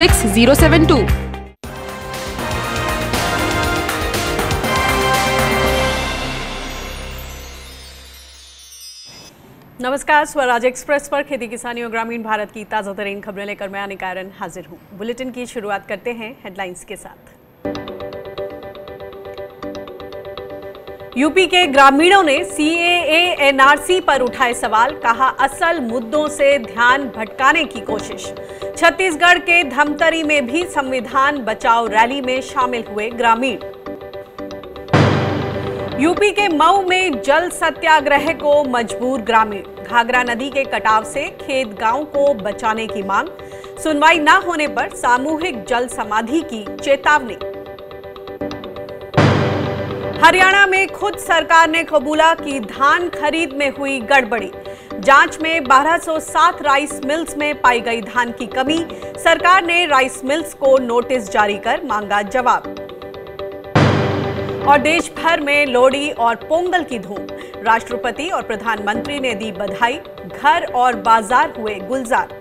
6072. नमस्कार, स्वराज एक्सप्रेस पर खेती किसानी और ग्रामीण भारत की ताज़ा तरीन खबरें लेकर मैं अनिकारण हाजिर हूँ बुलेटिन की शुरुआत करते हैं हेडलाइंस के साथ यूपी के ग्रामीणों ने सीएए एनआरसी पर उठाए सवाल, कहा असल मुद्दों से ध्यान भटकाने की कोशिश। छत्तीसगढ़ के धमतरी में भी संविधान बचाओ रैली में शामिल हुए ग्रामीण। यूपी के मऊ में जल सत्याग्रह को मजबूर ग्रामीण। घाघरा नदी के कटाव से खेत गाँव को बचाने की मांग। सुनवाई न होने पर सामूहिक जल समाधि की चेतावनी। हरियाणा में खुद सरकार ने कबूला कि धान खरीद में हुई गड़बड़ी। जाँच में 1207 राइस मिल्स में पाई गई धान की कमी। सरकार ने राइस मिल्स को नोटिस जारी कर मांगा जवाब। और देश भर में लोहड़ी और पोंगल की धूम। राष्ट्रपति और प्रधानमंत्री ने दी बधाई। घर और बाज़ार हुए गुलजार।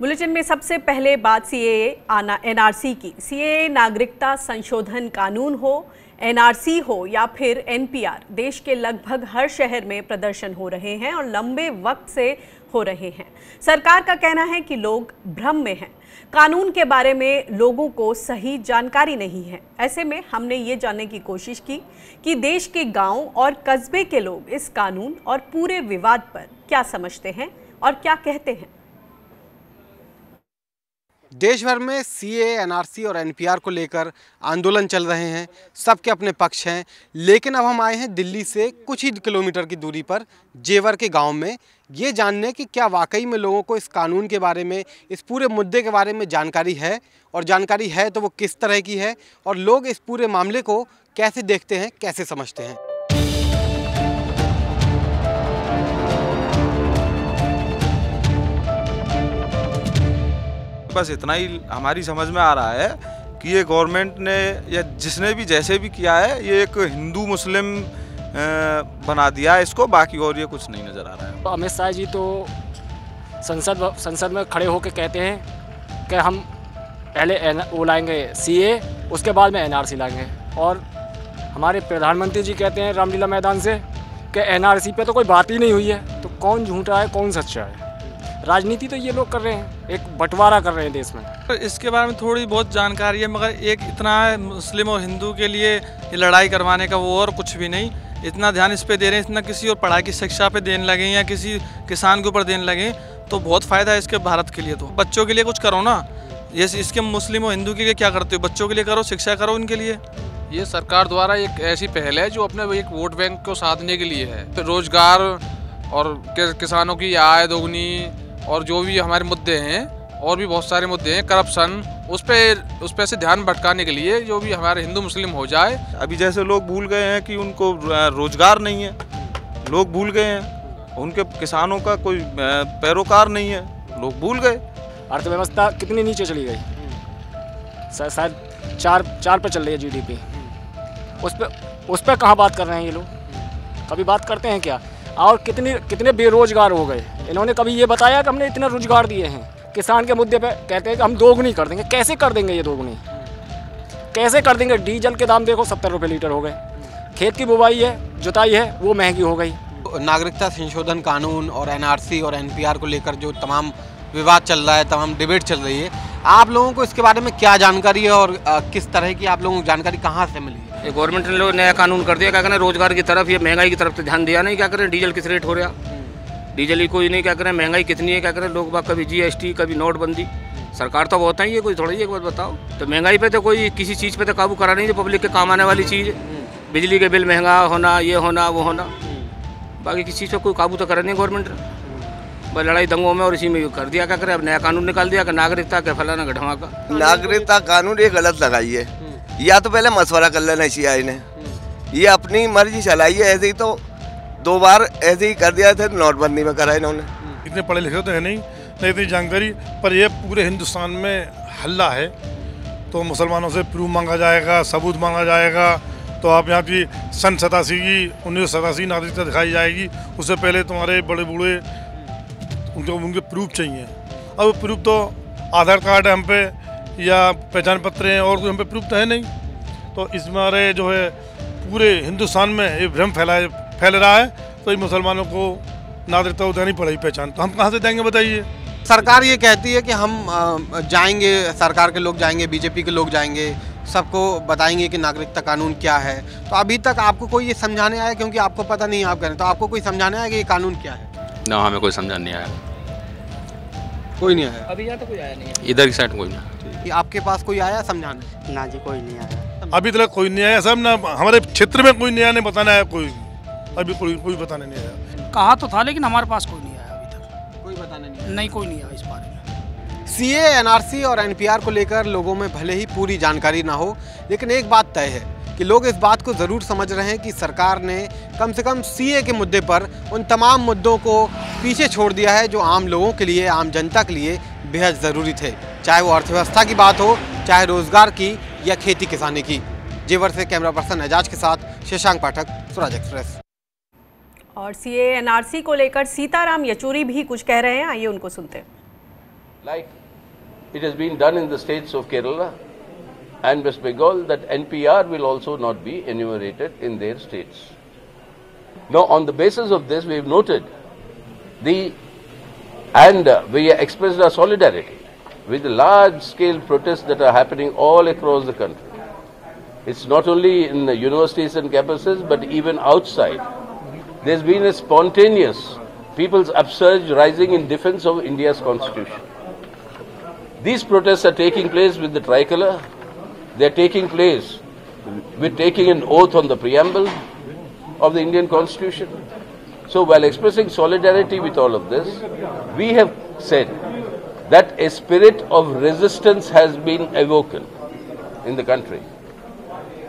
बुलेटिन में सबसे पहले बात सीएए आना एनआरसी की। सीएए नागरिकता संशोधन कानून हो एनआरसी हो या फिर एनपीआर देश के लगभग हर शहर में प्रदर्शन हो रहे हैं और लंबे वक्त से हो रहे हैं। सरकार का कहना है कि लोग भ्रम में हैं। कानून के बारे में लोगों को सही जानकारी नहीं है। ऐसे में हमने ये जानने की कोशिश की कि देश के गाँव और कस्बे के लोग इस कानून और पूरे विवाद पर क्या समझते हैं और क्या कहते हैं। देश भर में सी एनआरसी और एनपीआर को लेकर आंदोलन चल रहे हैं। सबके अपने पक्ष हैं। लेकिन अब हम आए हैं दिल्ली से कुछ ही किलोमीटर की दूरी पर, जेवर के गाँव में। ये जानने कि क्या वाकई में लोगों को इस कानून के बारे में, इस पूरे मुद्दे के बारे में जानकारी है? और जानकारी है तो वो किस तरह की है? और लोग इस पूरे मामले को कैसे देखते हैं, कैसे समझते हैं? बस इतना ही हमारी समझ में आ रहा है कि ये गवर्नमेंट ने या जिसने भी, जैसे भी किया है, ये एक हिंदू मुस्लिम बना दिया है इसको, बाकी और ये कुछ नहीं नज़र आ रहा है। अमित शाह जी तो संसद संसद में खड़े होकर कहते हैं कि हम पहले वो लाएँगे सीए, उसके बाद में एनआरसी लाएँगे। और हमारे प्रधानमंत्री जी कहते हैं रामलीला मैदान से कि एन पे तो कोई बात ही नहीं हुई है। तो कौन झूठा है, कौन सच्चा है? राजनीति तो ये लोग कर रहे हैं एक बंटवारा कर रहे हैं देश में। इसके बारे में थोड़ी बहुत जानकारी है मगर एक इतना मुस्लिम और हिंदू के लिए लड़ाई करवाने का वो और कुछ भी नहीं। इतना ध्यान इस पर दे रहे हैं इतना किसी और पढ़ाई की शिक्षा पे देने लगे या किसी किसान के ऊपर देने लगे तो बहुत फ़ायदा है इसके भारत के लिए तो। बच्चों के लिए कुछ करो ना। ये इसके मुस्लिम और हिंदू के लिए क्या करते हो? बच्चों के लिए करो शिक्षा करो उनके लिए? ये सरकार द्वारा एक ऐसी पहल है जो अपने एक वोट बैंक को साधने के लिए है। तो रोज़गार और किसानों की आय दोगुनी और जो भी हमारे मुद्दे हैं और भी बहुत सारे मुद्दे हैं करप्शन उस पर उस पर से ध्यान भटकाने के लिए जो भी हमारे हिंदू मुस्लिम हो जाए। अभी जैसे लोग भूल गए हैं कि उनको रोज़गार नहीं है। लोग भूल गए हैं। उनके किसानों का कोई पैरोकार नहीं है। लोग भूल गए। अर्थव्यवस्था कितनी नीचे चली गई? शायद चार चार पर चल रही है जीडीपी उस पर उस पर कहाँ बात कर रहे हैं ये लोग? कभी बात करते हैं क्या? और कितनी, कितने बेरोजगार हो गए। इन्होंने कभी ये बताया कि हमने इतना रोज़गार दिए हैं। किसान के मुद्दे पे कहते हैं कि हम दोगुनी कर देंगे। कैसे कर देंगे ये दोगुनी? कैसे कर देंगे? डीजल के दाम देखो, सत्तर रुपये लीटर हो गए। खेत की बुवाई है, जुताई है, वो महँगी हो गई। नागरिकता संशोधन कानून और एनआरसी और एनपीआर को लेकर जो तमाम विवाद चल रहा है, तमाम डिबेट चल रही है, आप लोगों को इसके बारे में क्या जानकारी है और किस तरह की आप लोगों को जानकारी कहाँ से मिली? ये गवर्नमेंट ने नया कानून कर दिया, क्या करें, रोज़गार की तरफ़ या महँगाई की तरफ़ तो ध्यान दिया नहीं, क्या करें, डीजल किस रेट हो रहा? डीजल ही कोई नहीं, क्या करें, महँगाई कितनी है, क्या करें, लोग बाग कभी जीएसटी कभी नोटबंदी। सरकार तो बहुत ही है, कोई थोड़ी एक बात बताओ। तो महँगाई पे तो कोई किसी चीज़ पे तो काबू करा नहीं, जो पब्लिक के काम आने वाली चीज़ बिजली के बिल महँगा होना, ये होना, वो होना। बाकी किसी चीज़ पर कोई काबू तो करा नहीं गवर्नमेंट ने। लड़ाई दंगों में और इसी में कर दिया, क्या करें, अब नया कानून निकाल दिया, कि नागरिकता के फलाना का। नागरिकता कानून ये गलत लगाई है। या तो पहले मशवरा कर लेना चाहिए ने। ये अपनी मर्ज़ी चलाई है, ऐसे ही तो दो बार ऐसे ही कर दिया था, नोटबंदी में करा इन्होंने। इतने पढ़े लिखे तो है नहीं नहीं इतनी जानकारी, पर ये पूरे हिंदुस्तान में हल्ला है। तो मुसलमानों से प्रूफ मांगा जाएगा, सबूत मांगा जाएगा तो आप यहाँ की सन सतासी की, उन्नीस सौ सतासी नागरिकता दिखाई जाएगी, उससे पहले तुम्हारे बड़े बूढ़े, उनको, उनके प्रूफ चाहिए। अब प्रूफ तो आधार कार्ड हम पे या पहचान पत्र हैं और कोई हम पे प्रूफ तो है नहीं। तो इस मारे जो है पूरे हिंदुस्तान में ये भ्रम फैलाए फैल रहा है। तो ये मुसलमानों को नागरिकता देनी पड़ेगी पहचान। तो हम कहाँ से देंगे बताइए? सरकार ये कहती है कि हम जाएँगे सरकार के लोग जाएँगे बीजेपी के लोग जाएँगे सबको बताएँगे कि नागरिकता कानून क्या है। तो अभी तक आपको कोई ये समझाने आया? क्योंकि आपको पता नहीं है आप करें तो आपको कोई समझाने आया कि ये कानून क्या है? ना हमें कोई समझा नहीं आया। कोई नहीं आया। अभी यहाँ तो कोई आया नहीं है। इधर की साइड कोई नहीं। कि आपके पास कोई आया समझाने? ना जी कोई नहीं आया। अभी तक कोई नहीं आया सब ना हमारे क्षेत्र में कोई नहीं आया नहीं बताने आया कोई अभी कोई कोई बताने नहीं आया। कहा तो था लेकिन हमारे पास कोई नहीं आया अभी तक। कोई बताने नहीं नहीं कोई नहीं आया इस बारे में। सी एनआरसी और एनपीआर को लेकर लोगों में भले ही पूरी जानकारी ना हो लेकिन एक बात तय है कि लोग इस बात को ज़रूर समझ रहे हैं कि सरकार ने कम से कम सीए के मुद्दे पर उन तमाम मुद्दों को पीछे छोड़ दिया है जो आम लोगों के लिए आम जनता के लिए बेहद ज़रूरी थे। चाहे वो अर्थव्यवस्था की बात हो चाहे रोज़गार की या खेती किसानी की। जेवर से कैमरा पर्सन एजाज के साथ शशांक पाठक स्वराज एक्सप्रेस। और सी एनआरसी को लेकर सीताराम येचुरी भी कुछ कह रहे हैं। आइए उनको सुनते हैं। Like it has been done in the states of Kerala. And West Bengal, that NPR will also not be enumerated in their states. Now, on the basis of this, we have noted the and we expressed our solidarity with the large scale protests that are happening all across the country. It's not only in the universities and campuses, but even outside. There's been a spontaneous people's upsurge rising in defense of India's constitution. These protests are taking place with the tricolor. They are taking place with taking an oath on the preamble of the Indian Constitution. So, while expressing solidarity with all of this, we have said that a spirit of resistance has been evoked in the country.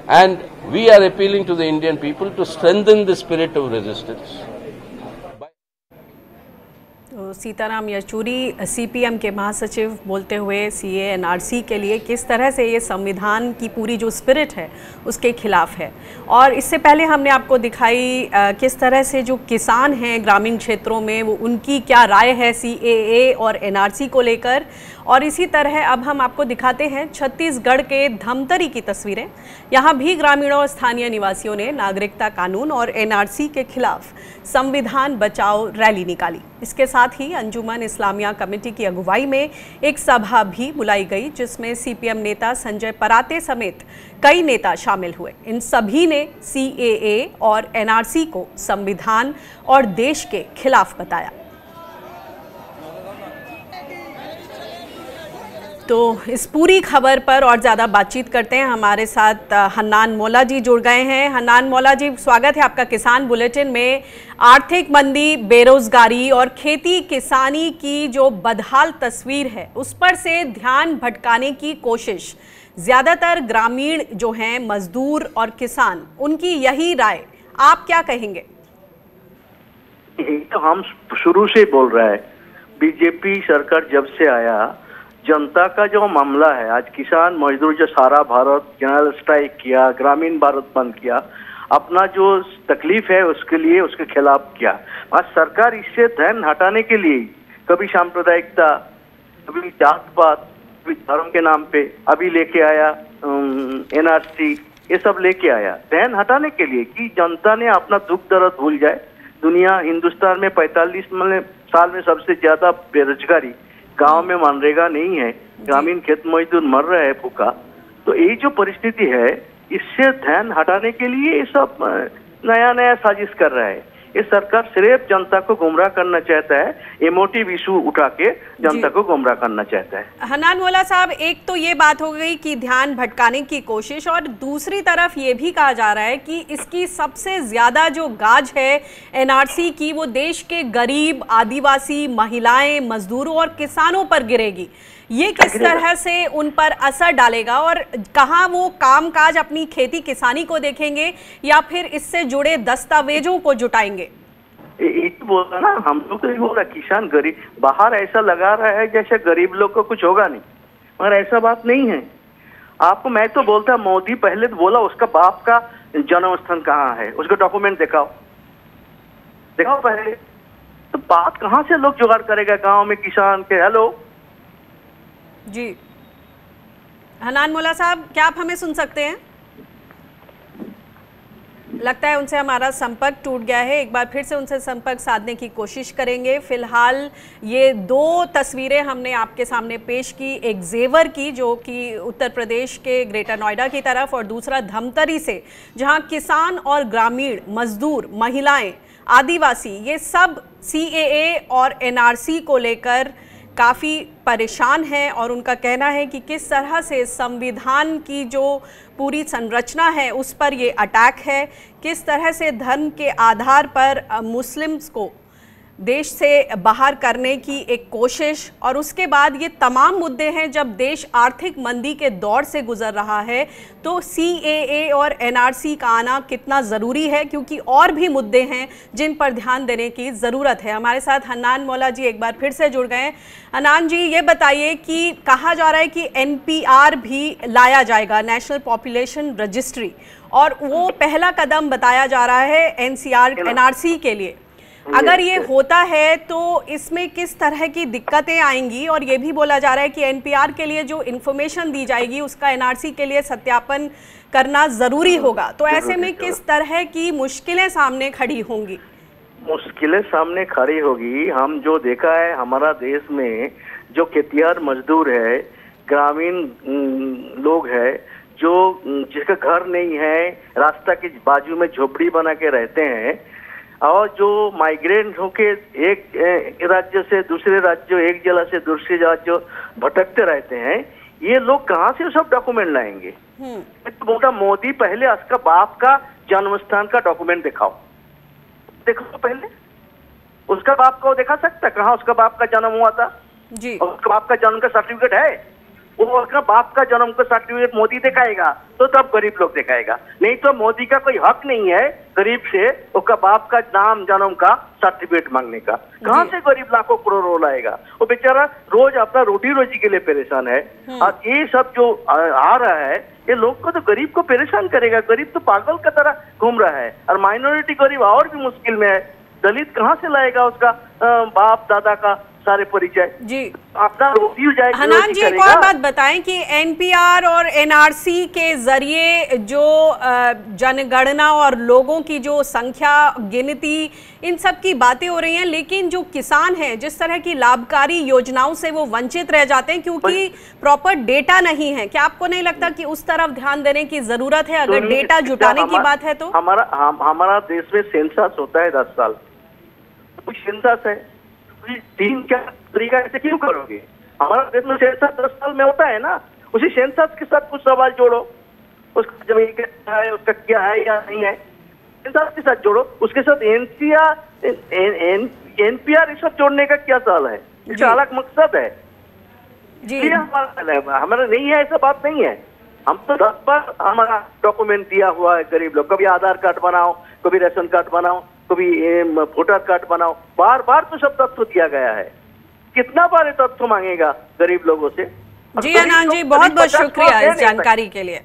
And we are appealing to the Indian people to strengthen the spirit of resistance. Sitaram Yechury CPM के महासचिव बोलते हुए CA NRC के लिए किस तरह से ये संविधान की पूरी जो स्पिरिट है, उसके खिलाफ है? और इससे पहले हमने आपको दिखाई किस तरह से जो किसान हैं ग्रामीण क्षेत्रों में, वो उनकी क्या राय है सीएए और एनआरसी को लेकर? और इसी तरह अब हम आपको दिखाते हैं छत्तीसगढ़ के धमतरी की तस्वीरें। यहाँ भी ग्रामीणों और स्थानीय निवासियों ने नागरिकता कानून और एनआरसी के खिलाफ संविधान बचाओ रैली निकाली। इसके साथ ही अंजुमन इस्लामिया कमेटी की अगुवाई में एक सभा भी बुलाई गई, जिसमें सीपीएम नेता संजय पराते समेत कई नेता शामिल हुए। इन सभी ने सीएए और एनआरसी को संविधान और देश के खिलाफ बताया। तो इस पूरी खबर पर और ज़्यादा बातचीत करते हैं। हमारे साथ हन्नान मौला जी जुड़ गए हैं। हन्नान मौला जी, स्वागत है आपका किसान बुलेटिन में। आर्थिक मंदी, बेरोजगारी और खेती किसानी की जो बदहाल तस्वीर है, उस पर से ध्यान भटकाने की कोशिश। ज़्यादातर ग्रामीण जो हैं, मजदूर और किसान, उनकी यही राय। आप क्या कहेंगे? हम शुरू से बोल रहे हैं, बीजेपी सरकार जब से आया जनता का जो मामला है, आज किसान मजदूर जो सारा भारत जनरल स्ट्राइक किया, ग्रामीण भारत बंद किया, अपना जो तकलीफ़ है उसके लिए, उसके खिलाफ किया। आज सरकार इससे ध्यान हटाने के लिए कभी सांप्रदायिकता, कभी जात पात कभी धर्म के नाम पे, अभी लेके आया एनआरसी ये सब लेके आया। ध्यान हटाने के लिए कि जनता ने अपना दुख दर्द भूल जाए। दुनिया हिंदुस्तान में 45 मतलब साल में सबसे ज़्यादा बेरोजगारी गाँव में मनरेगा नहीं है ग्रामीण खेत मजदूर मर रहे हैं भूखा। तो यही जो परिस्थिति है इससे ध्यान हटाने के लिए ये सब नया नया साजिश कर रहा है। ये सरकार सिर्फ़ जनता को गुमराह करना चाहता है इमोटिव इशू उठा के जनता को गुमराह करना चाहता है। हनान मोला साहब एक तो ये बात हो गई कि ध्यान भटकाने की कोशिश और दूसरी तरफ़ ये भी कहा जा रहा है कि इसकी सबसे ज़्यादा जो गाज है एनआरसी की वो देश के गरीब आदिवासी महिलाएँ मजदूरों और किसानों पर गिरेगी। ये किस तरह से उन पर असर डालेगा और कहाँ वो कामकाज अपनी खेती किसानी को देखेंगे या फिर इससे जुड़े दस्तावेजों को जुटाएँगे? तो बोल ना हम लोग तो बोल किसान गरीब बाहर ऐसा लगा रहा है जैसे गरीब लोग को कुछ होगा नहीं मगर ऐसा बात नहीं है। आपको मैं तो बोलता मोदी पहले तो बोला उसका बाप का जन्म स्थान कहाँ है? उसका डॉक्यूमेंट दिखाओ। दिखाओ पहले। तो बात कहाँ से लोग जुगाड़ करेगा गाँव में किसान के? हेलो जी। हनान मोला साहब, क्या आप हमें सुन सकते हैं? लगता है उनसे हमारा संपर्क टूट गया है। एक बार फिर से उनसे संपर्क साधने की कोशिश करेंगे। फ़िलहाल ये दो तस्वीरें हमने आपके सामने पेश की। एक जेवर की, जो कि उत्तर प्रदेश के ग्रेटर नोएडा की तरफ़ और दूसरा धमतरी से, जहाँ किसान और ग्रामीण, मजदूर, महिलाएँ, आदिवासी, ये सब सी और एनआरसी को लेकर काफ़ी परेशान हैं और उनका कहना है कि किस तरह से संविधान की जो पूरी संरचना है, उस पर ये अटैक है। किस तरह से धर्म के आधार पर मुस्लिम्स को देश से बाहर करने की एक कोशिश और उसके बाद ये तमाम मुद्दे हैं जब देश आर्थिक मंदी के दौर से गुजर रहा है तो सी और एनआरसी का आना कितना ज़रूरी है? क्योंकि और भी मुद्दे हैं जिन पर ध्यान देने की ज़रूरत है। हमारे साथ हनान मौला जी एक बार फिर से जुड़ गए हनान जी ये बताइए कि कहा जा रहा है कि NPR भी लाया जाएगा नेशनल पॉपुलेशन रजिस्ट्री और वो पहला कदम बताया जा रहा है एन एनआरसी के लिए। अगर ये होता है तो इसमें किस तरह की दिक्कतें आएँगी? और ये भी बोला जा रहा है कि एनपीआर के लिए जो इन्फॉर्मेशन दी जाएगी उसका एनआरसी के लिए सत्यापन करना ज़रूरी होगा। तो ऐसे में किस तरह की मुश्किलें सामने खड़ी होंगी? मुश्किलें सामने खड़ी होगी। हम जो देखा है हमारा देश में जो खेतियार मजदूर है ग्रामीण लोग है जो जिसका घर नहीं है रास्ता के बाजू में झोपड़ी बना के रहते हैं और जो माइग्रेंट होके एक राज्य से दूसरे राज्य एक जिला से दूसरे राज्य भटकते रहते हैं ये लोग कहाँ से सब डॉक्यूमेंट लाएँगे? तो बोला मोदी पहले उसका बाप का जन्म स्थान का डॉक्यूमेंट दिखाओ। देखो तो पहले। उसका बाप को दिखा सकता कहाँ उसका बाप का जन्म हुआ था? जी। और उसका बाप का जन्म का सर्टिफिकेट है? अपना बाप का जन्म का सर्टिफिकेट मोदी दिखाएगा तो तब गरीब लोग दिखाएगा। नहीं तो मोदी का कोई हक नहीं है गरीब से उसका बाप का नाम जन्म का सर्टिफिकेट मांगने का। कहाँ से गरीब लाखों करोड़ लाएगा वो बेचारा रोज अपना रोटी रोजी के लिए परेशान है। और ये सब जो आ रहा है ये लोग को तो गरीब को परेशान करेगा। गरीब तो पागल का तरह घूम रहा है। और माइनॉरिटी गरीब और भी मुश्किल में है। दलित कहाँ से लाएगा उसका बाप दादा का? सारे परिचय। जी। अपना रोटी जाएगा हनान जी एक और बात बताएँ कि एनपीआर और एनआरसी के ज़रिए जो जनगणना और लोगों की जो संख्या गिनती इन सब की बातें हो रही हैं लेकिन जो किसान हैं जिस तरह की लाभकारी योजनाओं से वो वंचित रह जाते हैं क्योंकि प्रॉपर डेटा नहीं है। क्या आपको नहीं लगता कि उस तरफ़ ध्यान देने की ज़रूरत है? अगर डेटा जुटाने की बात है तो? हमारा हम, हमारा देश में सेंसस होता है दस साल। कुछ सेंसस है। तीन चार तरीका ऐसे क्यों करोगे? हमारा देश में सेंसस दस साल में होता है ना? उसी सेंसस के साथ कुछ सवाल जोड़ो। उसका ज़मीन क्या है उसका क्या है या नहीं है? सेंसस के साथ जोड़ो। उसके साथ एनसीआर एनपीआर सब जोड़ने का क्या सवाल है? इसका अलग मकसद है। जी। हमारा हमारा नहीं है ऐसा बात नहीं है। हम तो दस बार हमारा डॉक्यूमेंट दिया हुआ है गरीब लोग। कभी आधार कार्ड बनाओ कभी राशन कार्ड बनाओ। कभी वोटर कार्ड बनाओ। बार बार तो सब तत्व दिया गया है। कितना बार तथ्य मांगेगा गरीब लोगों से? जी अनान जी बहुत बहुत शुक्रिया इस जानकारी के लिए।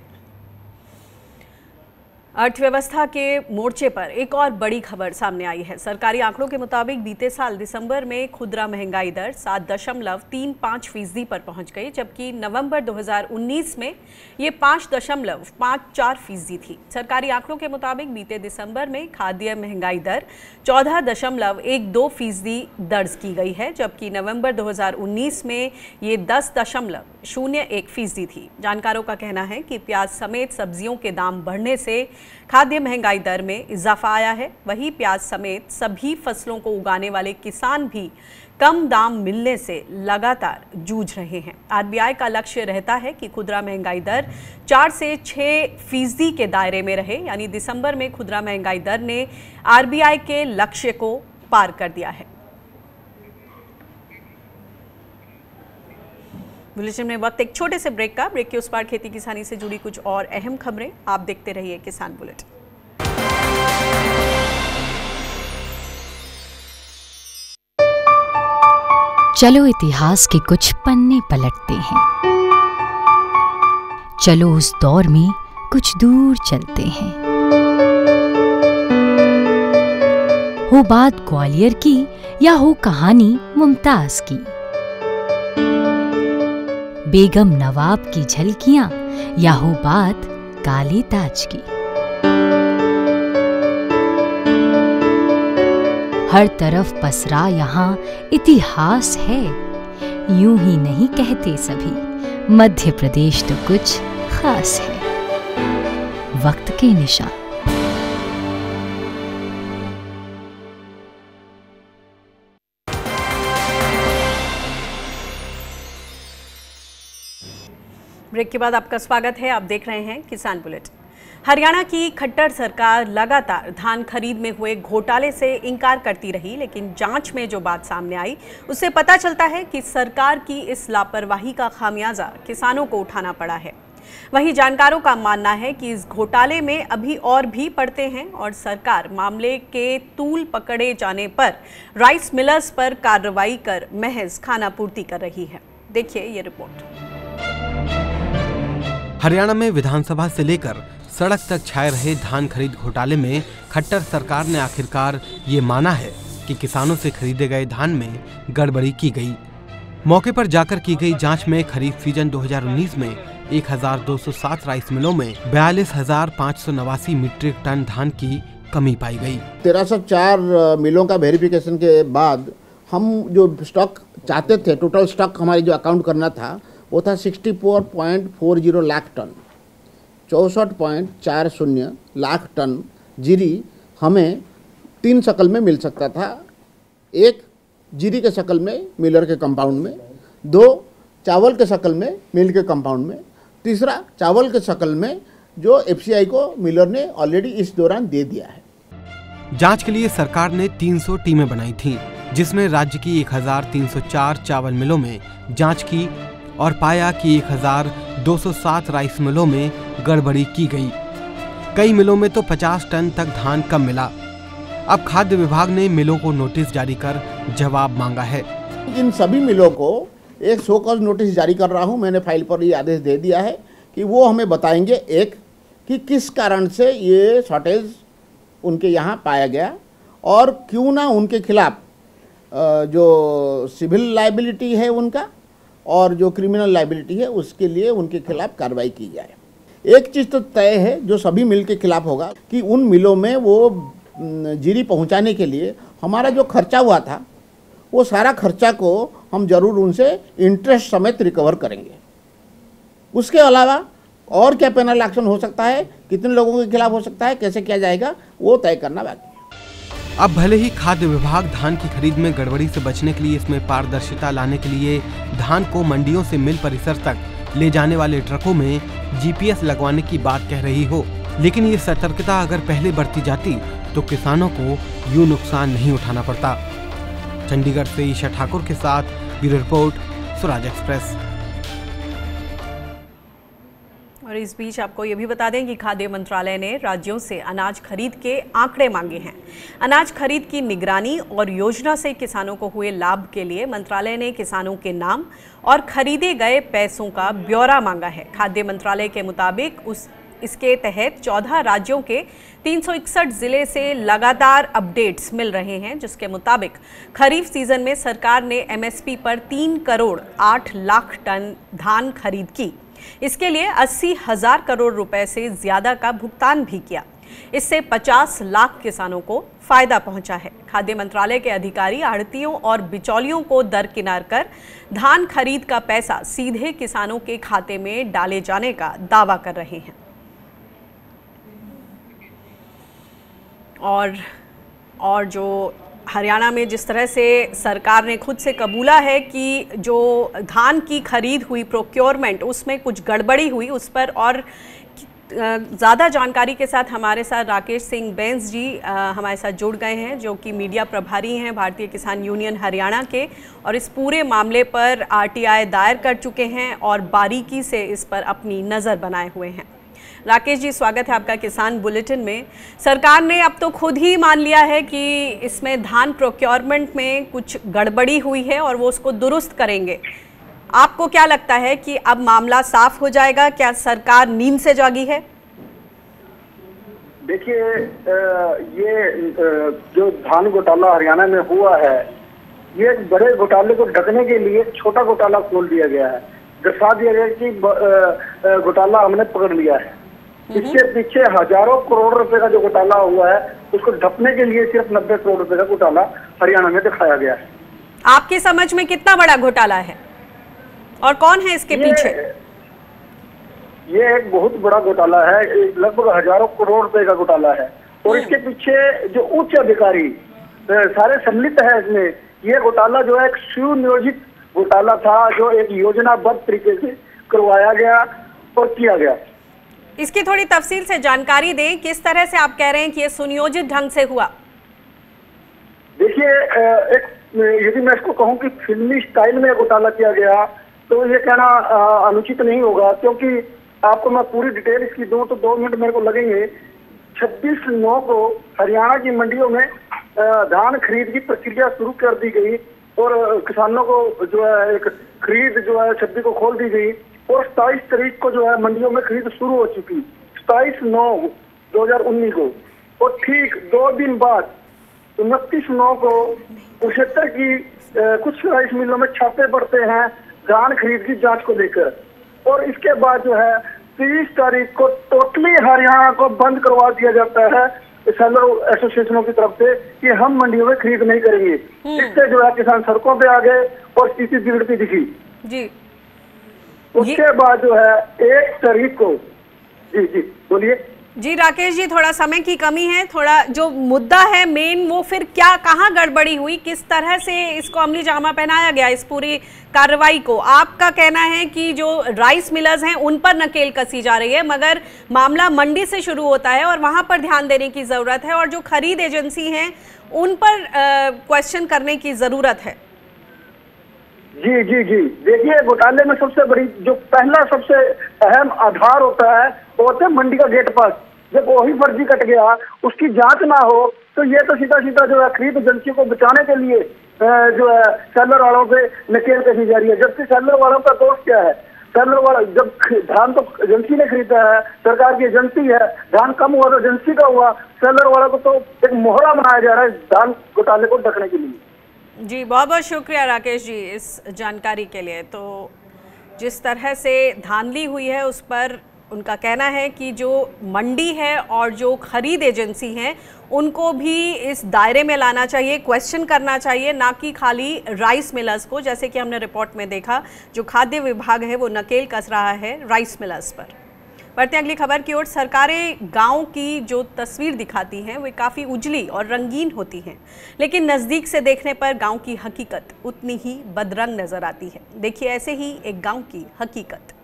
अर्थव्यवस्था के मोर्चे पर एक और बड़ी खबर सामने आई है। सरकारी आंकड़ों के मुताबिक बीते साल दिसंबर में खुदरा महँगाई दर सात दशमलव तीन पाँच फ़ीसदी पर पहुँच गई, जबकि नवंबर 2019 में ये पाँच दशमलव पाँच चार फ़ीसदी थी। सरकारी आंकड़ों के मुताबिक बीते दिसंबर में खाद्य महँगाई दर चौदह दशमलव एक दो फ़ीसदी दर्ज की गई है, जबकि नवंबर 2019 में ये दस दशमलव शून्य एक फ़ीसदी थी। जानकारों का कहना है कि प्याज समेत सब्जियों के दाम बढ़ने से खाद्य महँगाई दर में इजाफा आया है। वही प्याज समेत सभी फ़सलों को उगाने वाले किसान भी कम दाम मिलने से लगातार जूझ रहे हैं। आरबीआई का लक्ष्य रहता है कि खुदरा महँगाई दर चार से छः फ़ीसदी के दायरे में रहे, यानी दिसंबर में खुदरा महँगाई दर ने आरबीआई के लक्ष्य को पार कर दिया है। बुलेटिन में वक्त, एक छोटे से ब्रेक का। ब्रेक के उस पार खेती किसानी से जुड़ी कुछ और अहम खबरें। आप देखते रहिए किसान बुलेटिन चलो इतिहास के कुछ पन्ने पलटते हैं। चलो उस दौर में कुछ दूर चलते हैं। हो बात ग्वालियर की या हो कहानी मुमताज़ की। बेगम नवाब की झलकियाँ या हो बात काली ताज की। हर तरफ़ पसरा यहाँ इतिहास है, यूँ ही नहीं कहते सभी, मध्य प्रदेश तो कुछ खास है। वक्त के निशान। ब्रेक के बाद आपका स्वागत है। आप देख रहे हैं किसान बुलेट। हरियाणा की खट्टर सरकार लगातार धान खरीद में हुए घोटाले से इंकार करती रही, लेकिन जाँच में जो बात सामने आई, उससे पता चलता है कि सरकार की इस लापरवाही का खामियाजा किसानों को उठाना पड़ा है। वहीं जानकारों का मानना है कि इस घोटाले में अभी और भी पड़ते हैं और सरकार मामले के तूल पकड़े जाने पर राइस मिलर्स पर कार्रवाई कर महज खानापूर्ति कर रही है। देखिए ये रिपोर्ट। हरियाणा में विधानसभा से लेकर सड़क तक छाए रहे धान खरीद घोटाले में खट्टर सरकार ने आखिरकार ये माना है कि किसानों से खरीदे गए धान में गड़बड़ी की गई। मौके पर जाकर की गई जाँच में खरीफ सीज़न 2019 में 1207 राइस मिलों में बयालीस हज़ार मीट्रिक टन धान की कमी पाई गई। तेरह सौ चार मिलों का वेरिफिकेशन के बाद हम जो स्टॉक चाहते थे टोटल स्टॉक हमारी जो अकाउंट करना था वो था sixty four point four zero lakh ton चौंसठ पॉइंट चार शून्य लाख टन जीरी हमें तीन शकल में मिल सकता था। एक जीरी के शकल में मिलर के कंपाउंड में दो चावल के शकल में मिल के कंपाउंड में तीसरा चावल के शकल में जो एफसीआई को मिलर ने ऑलरेडी इस दौरान दे दिया है। जाँच के लिए सरकार ने 300 टीमें बनाई थीं, जिसमें राज्य की 1304 चावल मिलों में जाँच की और पाया कि 1207 राइस मिलों में गड़बड़ी की गई। कई मिलों में तो 50 टन तक धान कम मिला। अब खाद्य विभाग ने मिलों को नोटिस जारी कर जवाब मांगा है। इन सभी मिलों को एक शो कॉज नोटिस जारी कर रहा हूँ। मैंने फ़ाइल पर ये आदेश दे दिया है कि वो हमें बताएँगे, एक, कि किस कारण से ये शॉर्टेज उनके यहाँ पाया गया और क्यों ना उनके खिलाफ जो सिविल लाइबिलिटी है उनका और जो क्रिमिनल लाइबिलिटी है, उसके लिए उनके खिलाफ कार्रवाई की जाए। एक चीज़ तो तय है, जो सभी मिल के खिलाफ होगा, कि उन मिलों में वो जीरी पहुँचाने के लिए हमारा जो खर्चा हुआ था, वो सारा खर्चा को हम ज़रूर उनसे इंटरेस्ट समेत रिकवर करेंगे। उसके अलावा और क्या पेनल एक्शन हो सकता है, कितने लोगों के खिलाफ हो सकता है, कैसे किया जाएगा, वो तय करना बाकी अब भले ही खाद्य विभाग धान की खरीद में गड़बड़ी से बचने के लिए इसमें पारदर्शिता लाने के लिए धान को मंडियों से मिल परिसर तक ले जाने वाले ट्रकों में जीपीएस लगवाने की बात कह रही हो, लेकिन ये सतर्कता अगर पहले बढ़ती जाती तो किसानों को यूँ नुकसान नहीं उठाना पड़ता। चंडीगढ़ से ईशा ठाकुर के साथ ब्यूरो रिपोर्ट, स्वराज एक्सप्रेस। और इस बीच आपको ये भी बता दें कि खाद्य मंत्रालय ने राज्यों से अनाज खरीद के आंकड़े मांगे हैं। अनाज खरीद की निगरानी और योजना से किसानों को हुए लाभ के लिए मंत्रालय ने किसानों के नाम और खरीदे गए पैसों का ब्यौरा मांगा है। खाद्य मंत्रालय के मुताबिक उस, इसके तहत 14 राज्यों के 361 ज़िले से लगातार अपडेट्स मिल रहे हैं, जिसके मुताबिक खरीफ सीज़न में सरकार ने एमएसपी पर 3 करोड़ 8 लाख टन धान खरीद की। इसके लिए अस्सी हज़ार करोड़ रुपए से ज़्यादा का भुगतान भी किया। इससे 50 लाख किसानों को फ़ायदा पहुँचा है। खाद्य मंत्रालय के अधिकारी आड़तियों और बिचौलियों को दरकिनार कर धान खरीद का पैसा सीधे किसानों के खाते में डाले जाने का दावा कर रहे हैं। और और जो हरियाणा में जिस तरह से सरकार ने खुद से कबूला है कि जो धान की खरीद हुई प्रोक्योरमेंट उसमें कुछ गड़बड़ी हुई, उस पर और ज़्यादा जानकारी के साथ हमारे साथ राकेश सिंह बेंस जी हमारे साथ जुड़ गए हैं, जो कि मीडिया प्रभारी हैं भारतीय किसान यूनियन हरियाणा के और इस पूरे मामले पर आरटीआई दायर कर चुके हैं और बारीकी से इस पर अपनी नज़र बनाए हुए हैं। राकेश जी, स्वागत है आपका किसान बुलेटिन में। सरकार ने अब तो खुद ही मान लिया है कि इसमें धान प्रोक्योरमेंट में कुछ गड़बड़ी हुई है और वो उसको दुरुस्त करेंगे। आपको क्या लगता है कि अब मामला साफ़ हो जाएगा? क्या सरकार नींद से जागी है? देखिए ये जो धान घोटाला हरियाणा में हुआ है, ये बड़े घोटाले को ढकने के लिए छोटा घोटाला खोल दिया गया है। दर्शा दिया गया कि घोटाला हमने पकड़ लिया है। इसके पीछे हज़ारों करोड़ रुपए का जो घोटाला हुआ है उसको ढपने के लिए सिर्फ़ नब्बे करोड़ रुपए का घोटाला हरियाणा में दिखाया गया है। आपकी समझ में कितना बड़ा घोटाला है? और कौन है इसके ये- पीछे? ये एक बहुत बड़ा घोटाला है लगभग हज़ारों करोड़ रुपए का घोटाला है। और इसके पीछे जो उच्च अधिकारी सारे सम्मिलित है इसमें ये घोटाला जो है एक सुनियोजित घोटाला था जो एक योजनाबद्ध तरीके से करवाया गया और किया गया। इसकी थोड़ी तफसील से जानकारी दें, किस तरह से आप कह रहे हैं कि ये सुनियोजित ढंग से हुआ? देखिए एक, यदि मैं इसको कहूँ कि फिल्मी स्टाइल में घोटाला किया गया तो ये कहना अनुचित नहीं होगा, क्योंकि आपको मैं पूरी डिटेल इसकी दूँ तो दो मिनट मेरे को लगेंगे। 26 नौ को हरियाणा की मंडियों में धान खरीद की प्रक्रिया शुरू कर दी गई और किसानों को जो है, एक खरीद जो है, छब्बीस को खोल दी गई। और सताईस तारीख को जो है मंडियों में खरीद शुरू हो चुकी। सताईस नौ दो हज़ार उन्नीस को। और ठीक दो दिन बाद उनतीस नौ को कुरुक्षेत्र की कुछ राइस मिलों में छापे पड़ते हैं धान खरीद की जाँच को लेकर। और इसके बाद जो है तीस तारीख को टोटली हरियाणा को बंद करवा दिया जाता है सेलर एसोसिएशनों की तरफ़ से कि हम मंडियों में खरीद नहीं करेंगे। इससे जो है किसान सड़कों पे आ गए और स्थिति बिगड़ती दिखी। जी। उसके बाद जो है एक तारीख को जी जी बोलिए। जी राकेश जी थोड़ा समय की कमी है थोड़ा जो मुद्दा है मेन वो फिर क्या कहाँ गड़बड़ी हुई किस तरह से इसको अमली जामा पहनाया गया इस पूरी कार्रवाई को? आपका कहना है कि जो राइस मिलर्स हैं उन पर नकेल कसी जा रही है मगर मामला मंडी से शुरू होता है और वहाँ पर ध्यान देने की ज़रूरत है और जो खरीद एजेंसी हैं उन पर क्वेश्चन करने की ज़रूरत है। जी जी जी। देखिए, घोटाले में सबसे बड़ी, जो पहला सबसे अहम आधार होता है, वो होता है मंडी का गेट पास जब वही फर्जी कट गया, उसकी जाँच ना हो तो ये तो सीधा सीधा जो है, खरीद एजेंसी को बचाने के लिए जो है, सेलर वालों पे नकेल कसी जा रही है। जबकि सेलर वालों का दोष क्या है? सेलर वाला, जब धान तो एजेंसी ने खरीदा है, सरकार की एजेंसी है, धान कम हुआ तो एजेंसी का हुआ, सेलर वालों को तो एक मोहरा बनाया जा रहा है धान घोटाले को ढकने के लिए। जी, बहुत बहुत शुक्रिया राकेश जी इस जानकारी के लिए। तो जिस तरह से धांधली हुई है, उस पर उनका कहना है कि जो मंडी है और जो खरीद एजेंसी हैं, उनको भी इस दायरे में लाना चाहिए, क्वेश्चन करना चाहिए, ना कि खाली राइस मिलर्स को, जैसे कि हमने रिपोर्ट में देखा, जो खाद्य विभाग है वो नकेल कस रहा है राइस मिलर्स पर। बढ़ते अगली खबर की ओर। सरकारें गाँव की जो तस्वीर दिखाती हैं, वे काफ़ी उजली और रंगीन होती हैं। लेकिन नज़दीक से देखने पर गाँव की हकीकत उतनी ही बदरंग नज़र आती है। देखिए, ऐसे ही एक गाँव की हकीकत।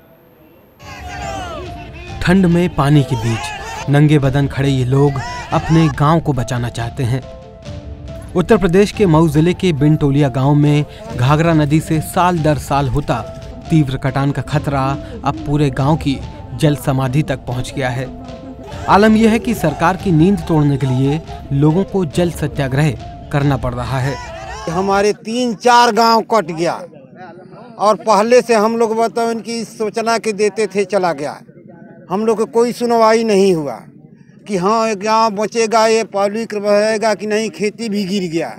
ठंड में पानी के बीच नंगे बदन खड़े ये लोग अपने गाँव को बचाना चाहते हैं। उत्तर प्रदेश के मऊ ज़िले के बिनटोलिया गाँव में घाघरा नदी से साल दर साल होता तीव्र कटान का खतरा अब पूरे गाँव की जल समाधि तक पहुँच गया है। आलम यह है कि सरकार की नींद तोड़ने के लिए लोगों को जल सत्याग्रह करना पड़ रहा है। हमारे तीन चार गाँव कट गया और पहले से हम लोग बताओ इनकी सूचना के देते थे चला गया। हम लोग को कोई सुनवाई नहीं हुआ कि हाँ ये गाँव बचेगा ये पब्लिक रहेगा कि नहीं खेती भी गिर गया।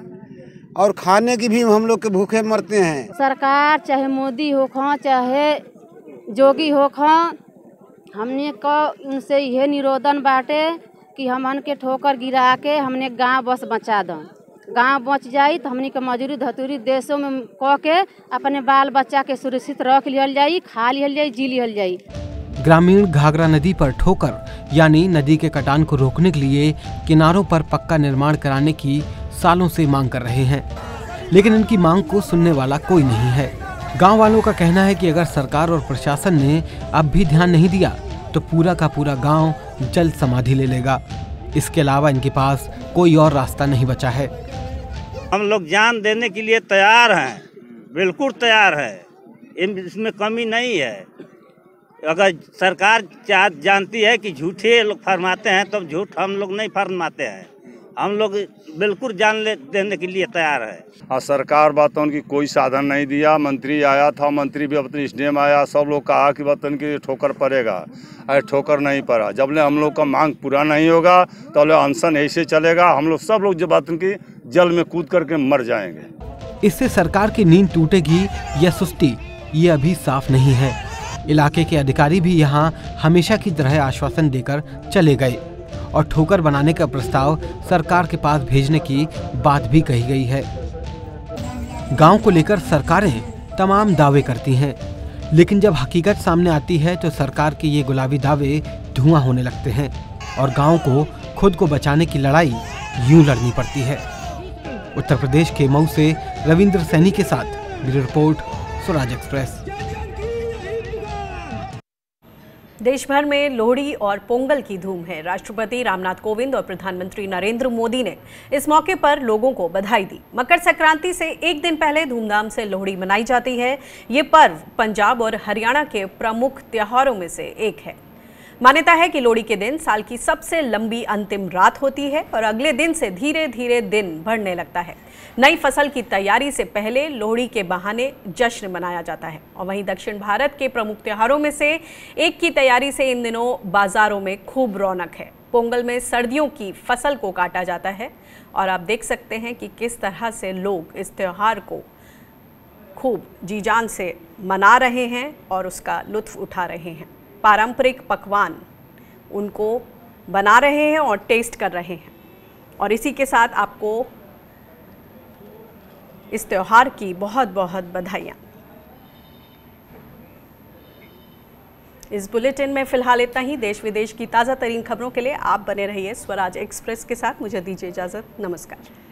और खाने की भी हम लोग के भूखे मरते हैं। सरकार चाहे मोदी हो खां चाहे जोगी हो खां हमने का उनसे यह निरोधन बाटे कि हमन के ठोकर गिरा के हमने गाँव बस बचा दो। गाँव बच जाई तो हमनी के मजूरी धतूरी देशों में कह के अपने बाल बच्चा के सुरक्षित रख लियल जाई, खा लियल जाई, जी लियल जाई। ग्रामीण घाघरा नदी पर ठोकर, यानी नदी के कटान को रोकने के लिए किनारों पर पक्का निर्माण कराने की सालों से मांग कर रहे हैं। लेकिन इनकी मांग को सुनने वाला कोई नहीं है। गाँव वालों का कहना है कि अगर सरकार और प्रशासन ने अब भी ध्यान नहीं दिया तो पूरा का पूरा गाँव जल समाधि ले लेगा। इसके अलावा इनके पास कोई और रास्ता नहीं बचा है। हम लोग जान देने के लिए तैयार हैं, बिल्कुल तैयार है। इसमें कमी नहीं है। अगर सरकार जानती है कि झूठे लोग फरमाते हैं तो झूठ हम लोग नहीं फरमाते हैं। हम लोग बिल्कुल जान ले देने के लिए तैयार है। हाँ सरकार बातों की कोई साधन नहीं दिया। मंत्री आया था मंत्री भी अपने स्टेम आया। सब लोग कहा कि बातों की ठोकर पड़ेगा। अरे ठोकर नहीं पड़ा। जब ले हम लोग का मांग पूरा नहीं होगा तो ले अनशन ऐसे चलेगा। हम लोग सब लोग जब बातों की जल में कूद करके मर जाएँगे। इससे सरकार की नींद टूटेगी या सुस्ती ये अभी साफ़ नहीं है। इलाके के अधिकारी भी यहाँ हमेशा की तरह आश्वासन देकर चले गए। और ठोकर बनाने का प्रस्ताव सरकार के पास भेजने की बात भी कही गई है। गाँव को लेकर सरकारें तमाम दावे करती हैं, लेकिन जब हकीकत सामने आती है तो सरकार के ये गुलाबी दावे धुआँ होने लगते हैं और गाँव को, खुद को बचाने की लड़ाई यूँ लड़नी पड़ती है। उत्तर प्रदेश के मऊ से रविंद्र सैनी के साथ ब्यूरो रिपोर्ट, स्वराज एक्सप्रेस। देश भर में लोहड़ी और पोंगल की धूम है। राष्ट्रपति रामनाथ कोविंद और प्रधानमंत्री नरेंद्र मोदी ने इस मौके पर लोगों को बधाई दी। मकर संक्रांति से एक दिन पहले धूमधाम से लोहड़ी मनाई जाती है। ये पर्व पंजाब और हरियाणा के प्रमुख त्योहारों में से एक है। मान्यता है कि लोहड़ी के दिन साल की सबसे लंबी अंतिम रात होती है और अगले दिन से धीरे धीरे दिन बढ़ने लगता है। नई फ़सल की तैयारी से पहले लोहड़ी के बहाने जश्न मनाया जाता है और वहीं दक्षिण भारत के प्रमुख त्योहारों में से एक की तैयारी से इन दिनों बाजारों में खूब रौनक है। पोंगल में सर्दियों की फ़सल को काटा जाता है और आप देख सकते हैं कि किस तरह से लोग इस त्यौहार को खूब जी जान से मना रहे हैं और उसका लुत्फ उठा रहे हैं। पारंपरिक पकवान उनको बना रहे हैं और टेस्ट कर रहे हैं। और इसी के साथ आपको इस त्यौहार की बहुत बहुत बधाइयाँ। इस बुलेटिन में फ़िलहाल इतना ही। देश विदेश की ताज़ा तरीन खबरों के लिए आप बने रहिए स्वराज एक्सप्रेस के साथ। मुझे दीजिए इजाज़त। नमस्कार।